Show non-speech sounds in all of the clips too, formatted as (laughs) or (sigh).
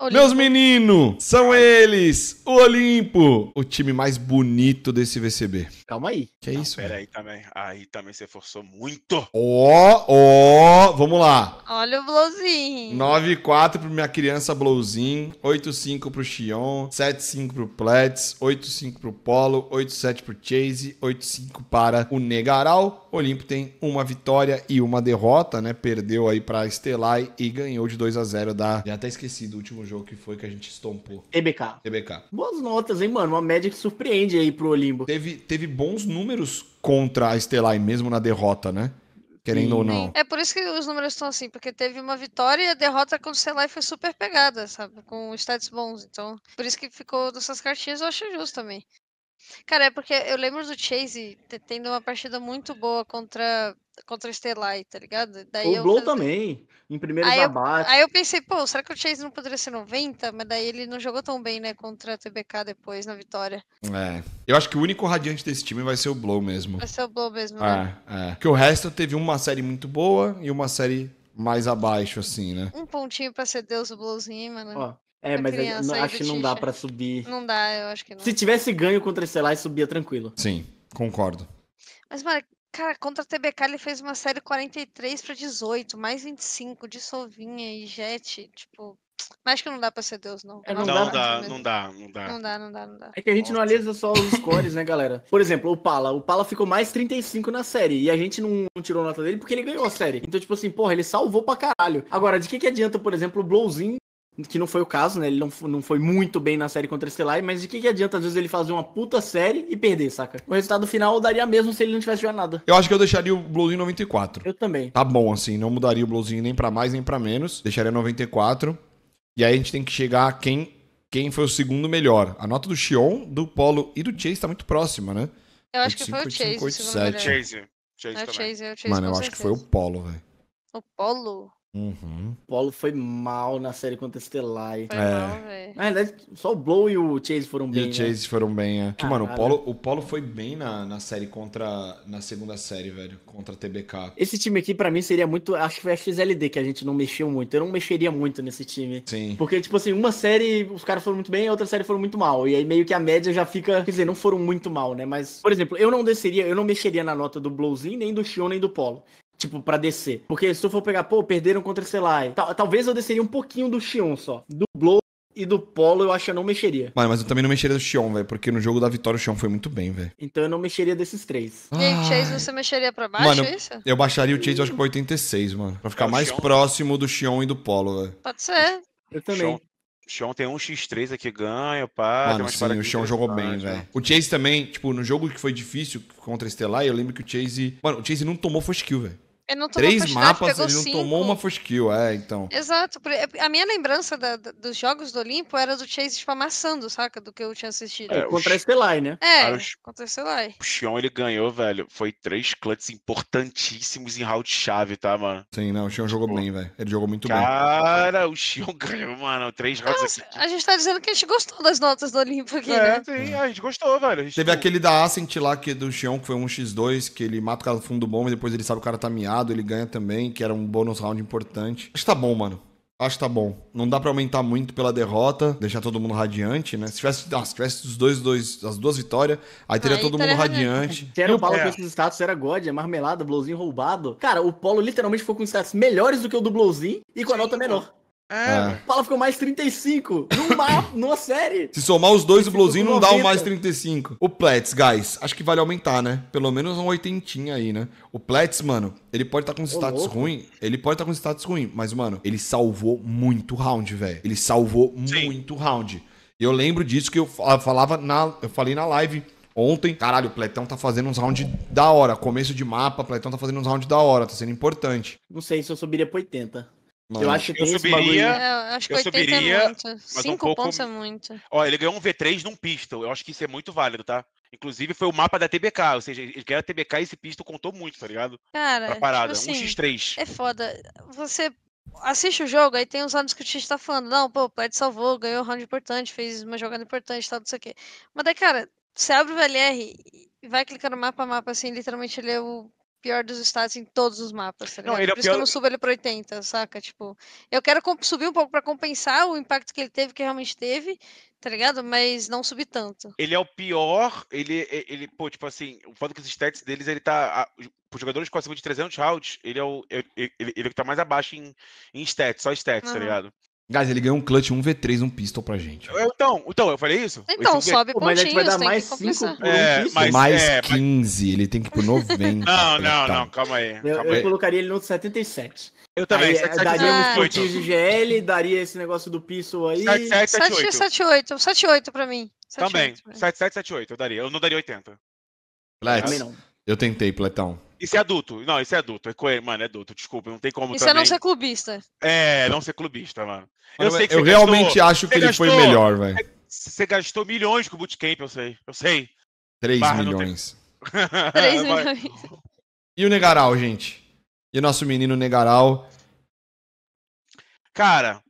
Olimpo. Meus meninos, são eles, o Olimpo, o time mais bonito desse VCB. Calma aí. Que é isso, Pera aí também. Aí também você forçou muito. Ó, ó, vamos lá. Olha o Blowzinho. 9-4 pro minha criança Blowzin, 8-5 pro Xion, 7-5 pro Plets, 8-5 pro Polo, 8-7 pro Chase, 8-5 para o Negaral. O Olimpo tem uma vitória e uma derrota, né? Perdeu aí pra Stellai e ganhou de 2 a 0 da. Já até esqueci do último jogo que foi que a gente estompou. EBK. TBK. Boas notas, hein, mano? Uma média que surpreende aí pro Olimbo. Teve, teve bons números contra a Stellai, mesmo na derrota, né? Querendo Sim. ou não. É por isso que os números estão assim, porque teve uma vitória e a derrota contra o Celai foi super pegada, sabe? Com stats bons. Então, por isso que ficou dessas cartinhas, eu acho justo também. Cara, é porque eu lembro do Chase te- tendo uma partida muito boa contra contra o Stellai, tá ligado? Daí O eu Blow falei- também, em primeiros Aí eu- abates. Aí eu pensei, pô, será que o Chase não poderia ser 90? Mas daí ele não jogou tão bem, né, contra a TBK depois, na vitória. É. Eu acho que o único radiante desse time vai ser o Blow mesmo. Vai ser o Blow mesmo, né? É, é. Porque o resto teve uma série muito boa e uma série mais abaixo, assim, né? Um pontinho pra ser Deus o Blowzinho, mano. Ó, é, mas aí- aí acho que não dá pra subir. Não dá, eu acho que não. Se tivesse ganho contra a Estelar, subia tranquilo. Sim, concordo. Mas, mano, cara, contra a TBK ele fez uma série 43 pra 18, mais 25 de Sovinha e Jet, tipo. Mas acho que não dá pra ser Deus, não. É, Não não dá não dá, não dá. Não dá, não dá, não dá. É que a gente não analisa só os scores, né, galera? Por exemplo, o Pala. O Pala ficou mais 35 na série. E a gente não, não tirou nota dele porque ele ganhou a série. Então, tipo assim, porra, ele salvou pra caralho. Agora, de que, que adianta, por exemplo, o Blowzinho, que não foi o caso, né? Ele não, não foi muito bem na série contra a Estelar, mas de que, que adianta, às vezes, ele fazer uma puta série e perder, saca? O resultado final daria mesmo se ele não tivesse jogado nada. Eu acho que eu deixaria o Blowzinho 94. Eu também. Tá bom, assim, não mudaria o Blowzinho nem pra mais nem pra menos. Deixaria 94. E aí a gente tem que chegar a quem, quem foi o segundo melhor. A nota do Xion, do Polo e do Chase tá muito próxima, né? Eu acho que foi o 85, Chase. o segundo 87. melhor. Chase. Chase É o. Chase, é o Chase. Mano, eu acho que foi o certeza. Polo, velho. O Polo? Uhum. O Polo foi mal na série contra a Estelar. Foi É. mal, velho. Na verdade, só o Blow e o Chase foram E bem. o né? Chase foram bem, é. Que, mano, o. Polo, o Polo foi bem na, na série contra. Na segunda série, velho. Contra a TBK. Esse time aqui, pra mim, seria muito. Acho que foi a XLD que a gente não mexeu muito. Eu não mexeria muito nesse time. Sim. Porque, tipo assim, uma série os caras foram muito bem, a outra série foram muito mal. E aí meio que a média já fica. Quer dizer, não foram muito mal, né? Mas, por exemplo, eu não desceria, eu não mexeria na nota do Blowzinho, nem do Xion, nem do Polo. Tipo, pra descer. Porque se eu for pegar, pô, perderam contra o Selai. Tal, talvez eu desceria um pouquinho do Xion só. Do Blow e do Polo eu acho que eu não mexeria. Mano, mas eu também não mexeria do Xion, velho. Porque no jogo da vitória o Xion foi muito bem, velho. Então eu não mexeria desses três. E aí, Chase, você mexeria pra baixo, Mano, é isso? Eu baixaria o Chase, eu acho que pra 86, mano. Pra ficar É, mais Xion- próximo do Xion e do Polo, velho. Pode ser. Eu também. Xion tem um X3 aqui, ganha, pá. Mano, sim, o Xion jogou bem, velho. né? O Chase também, tipo, no jogo que foi difícil contra a Estelar, eu lembro que o Chase. Mano, o Chase não tomou first kill, velho. Ele não tomou Três mapas, pegou ele não cinco. tomou uma first kill, é, então. Exato. A minha lembrança da- da- dos jogos do Olimpo era do Chase, tipo, amassando, saca? Do que eu tinha assistido. É, contra a Estelar, né? É, Cara, os- aconteceu lá. O Xion, ele ganhou, velho. Foi três clutches importantíssimos em round-chave, tá, mano? Sim, não, o Xion jogou Pô. bem, velho. Ele jogou muito bem. Cara, o Xion (laughs) ganhou, mano. Três rounds aqui. A gente tá dizendo que a gente gostou das notas do Olimpo aqui, É, né? sim, a gente gostou, velho. A gente, Teve aquele da Ascent lá, que é do Xion, que foi um X2, que ele mata o cara do fundo bom, e depois ele sabe o cara tá miado, ele ganha também, que era um bônus round importante. Acho que tá bom, mano. Acho que tá bom. Não dá pra aumentar muito pela derrota, deixar todo mundo radiante, né? Se tivesse, ah, se tivesse os dois, dois, as duas vitórias, aí teria Aí todo mundo radiante. Se era o Polo é. com esses status, era God, é marmelada, Blowzinho roubado. Cara, o Polo literalmente ficou com status melhores do que o do Blowzinho e com a nota menor. É, É. O Polo ficou mais 35 numa, (laughs) numa série. Se somar os dois, o Bluezinho não dá o 90. mais 35. O Plets, guys, acho que vale aumentar, né? Pelo menos um oitentinha aí, né? O Plets, mano, ele pode estar com status ruim, ele pode estar com status ruim, mas, mano, ele salvou muito round, velho. Ele salvou Sim. muito round. E eu lembro disso que eu fa- falava na... Eu falei na live ontem. Caralho, o Pletão tá fazendo uns round da hora. Começo de mapa, o Pletão tá fazendo uns round da hora, tá sendo importante. Não sei se eu subiria pra 80. Mano, eu acho que eu esse subiria-. É, eu acho que eu 80 subiria, é muito. um 5 pouco- pontos é muito. Ó, ele ganhou um V3 num pistol. Eu acho que isso é muito válido, tá? Inclusive foi o mapa da TBK, ou seja, ele quer a TBK e esse pistol contou muito, tá ligado? Cara, Pra parada. tipo um assim, X3. é foda. Você assiste o jogo, aí tem uns anos que o Tite tá falando, não, pô, o Pet salvou, ganhou um round importante, fez uma jogada importante, tal, não sei o quê. Mas daí, cara, você abre o VLR e vai clicar no mapa, mapa, assim, literalmente ele é o pior dos stats em todos os mapas, tá Não, ligado? ele é Por isso que eu pior- não subo ele pra 80, saca? Tipo, eu quero subir um pouco pra compensar o impacto que ele teve, que realmente teve, tá ligado? Mas não subir tanto. Ele é o pior, ele, ele, pô, tipo assim, o fato que os stats deles, ele tá, a- os- jogadores com acima de 300 rounds, ele é o, ele, ele, ele é tá mais abaixo em, em stats, só stats, tá Aham. ligado? Guys, ele ganhou um clutch 1v3, um pistol pra gente. Eu- então, então, eu falei isso? Então, Esse- sobe Pô, mas a gente vai pontinhos, dar mais que 5 compensar. por um É, mas- mais é, mas- 15, ele tem que ir pro 90. Não, não, Pletão. não, calma aí. Eu, calma eu aí. colocaria ele no 77. Eu também, Aí, 7, eh, daria uns 7, pontinhos de GL, daria esse negócio do pistol aí. 7, 7, 7, 7, 8. 7, 8. 7, 8 pra mim. 7, Também, 8 pra mim. 7, 7, 7, 8, eu daria. Eu não daria 80. Plets, Também não. eu tentei, Pletão. Isso é adulto. Não, isso é adulto. É coelho, mano, é adulto. Desculpa, não tem como Isso é também. não ser clubista. É, não ser clubista, mano. Eu Mano, sei que eu realmente gastou, acho que você ele foi gastou- melhor, velho. Você gastou milhões com o bootcamp, eu sei. Eu sei. 3 Barra milhões. 3 (laughs) Vai. milhões. E o Negaral, gente? E o nosso menino Negaral? Cara,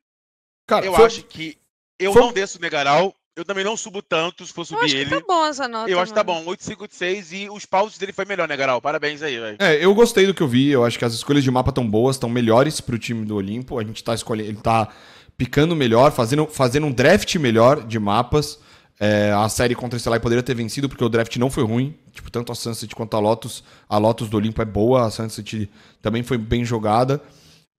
Cara, eu foi- acho que eu foi- não desço o Negaral. Eu também não subo tanto se for Eu subir acho que ele. tá bom essa nota. eu acho que tá bom, 8586 e os paus dele foi melhor, Negaral. Parabéns aí, velho. É, eu gostei do que eu vi. Eu acho que as escolhas de mapa estão boas, estão melhores pro time do Olimpo. A gente tá escolhendo. Ele tá picando melhor, fazendo, fazendo um draft melhor de mapas. É, a série contra a Stellar poderia ter vencido, porque o draft não foi ruim. Tipo, tanto a Sunset quanto a Lotus. A Lotus do Olimpo é boa, a Sunset também foi bem jogada.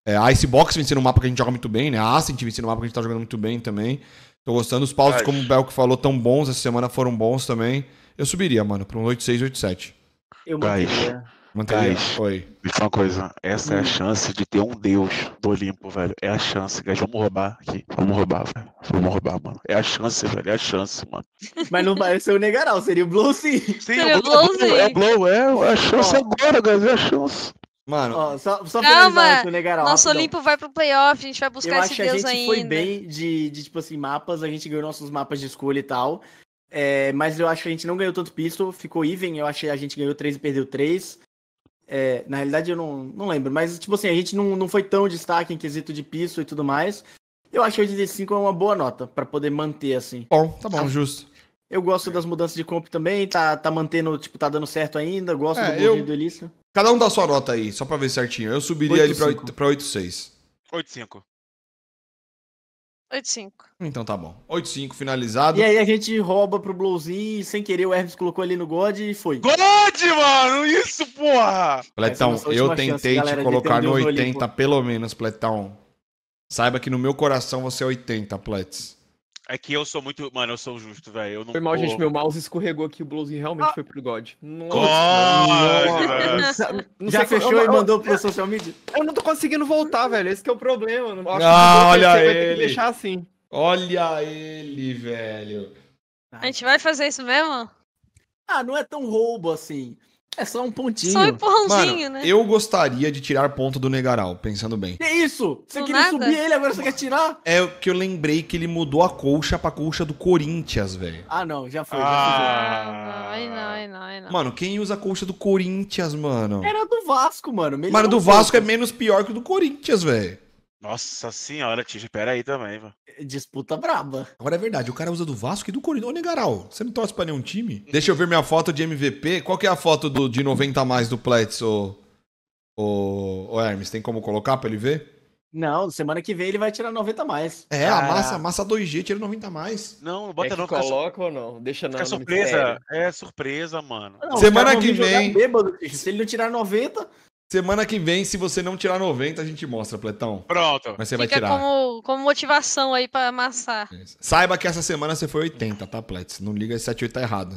É, a Icebox vencendo um mapa que a gente joga muito bem, né? A Ascent vencendo um mapa que a gente tá jogando muito bem também. Tô gostando. Os pausos, como o Belco falou, tão bons. Essa semana foram bons também. Eu subiria, mano, pra um 86, 87. Eu manteria. Manteria. Guys. Oi. Me fala uma coisa, essa é a Hum. chance de ter um deus do Olimpo, velho. É a chance, guys. Vamos roubar aqui. Vamos roubar, velho. Vamos roubar, mano. É a chance, velho. É a chance, mano. Mas não vai ser o Negaral, seria o Blow sim. Sim, Seria o Blow-. É blow, é a chance agora, guys. É a chance. Mano, Ó, só, só Calma, o Negaral. Nosso rapidão. Olimpo vai pro playoff, a gente vai buscar Eu esse acho que a Deus gente ainda. foi bem de, de, tipo assim, mapas, a gente ganhou nossos mapas de escolha e tal. É, mas eu acho que a gente não ganhou tanto pistol, ficou even, eu acho que a gente ganhou 3 e perdeu 3. É, na realidade eu não, não lembro, mas tipo assim, a gente não, não foi tão destaque em quesito de pistol e tudo mais. Eu acho que 85 é uma boa nota pra poder manter assim. bom, tá bom, justo. Eu gosto das mudanças de comp também, tá, tá mantendo, tipo, tá dando certo ainda, gosto É, do eu- do Elício. Cada um dá sua nota aí, só pra ver certinho. Eu subiria ele pra 8,5. 8 pra 8,6. 85. 8-5. Então tá bom. 8,5 finalizado. E aí a gente rouba pro Blowzinho e sem querer o Hermes colocou ali no God e foi. God, mano! Isso, porra! Pletão, é eu chance, tentei galera, te colocar no Deus no 80 Olimpo. pelo menos, Pletão. Saiba que no meu coração você é 80, Plets. É que eu sou muito. Mano, eu sou justo, velho. Eu não Foi mal, gente. Meu mouse escorregou aqui. O Bluesy realmente Ah. foi pro God. Nossa. God! Nossa. (laughs) Não Já fechou eu, e eu- mandou pro social media? Eu não tô conseguindo voltar, velho. Esse que é o problema. Eu acho Ah, olha PC vai ter que ele. deixar assim. Olha ele, velho. A gente vai fazer isso mesmo? Ah, não é tão roubo assim. É só um pontinho. Só um empurrãozinho, Mano, né? eu gostaria de tirar ponto do Negaral, pensando bem. Que isso? Você Do queria nada? subir ele, agora você quer tirar? É que eu lembrei que ele mudou a colcha pra colcha do Corinthians, velho. Ah, não, já foi. já Ah. não, aí não, não, aí não. Mano, quem usa a colcha do Corinthians, mano? foi. Era do Vasco, mano. melhor Mano, do Vasco é menos pior que o do Corinthians, velho. Nossa senhora, Tija, pera aí também, velho. Disputa braba. Agora é verdade, o cara usa do Vasco e do Corinthians. Ô, Negaral, você não torce pra nenhum time? Deixa eu ver minha foto de MVP. Qual que é a foto do, de 90 a mais do Plets, ô, ô, ô Hermes? Tem como colocar pra ele ver? Não, semana que vem ele vai tirar 90 a mais. É, a massa, massa 2G tira 90 a mais. Não, não É bota que não, coloca ou não? Deixa não. fica no surpresa. É surpresa, mano. Não, Semana que vem- Bêbado. Se ele não tirar 90, Semana que vem, se você não tirar 90, a gente mostra, Pletão. Pronto. Mas você vai Fica tirar. como, como motivação aí pra amassar. Saiba que essa semana você foi 80, tá, Plets? Não liga, esse 78 tá errado.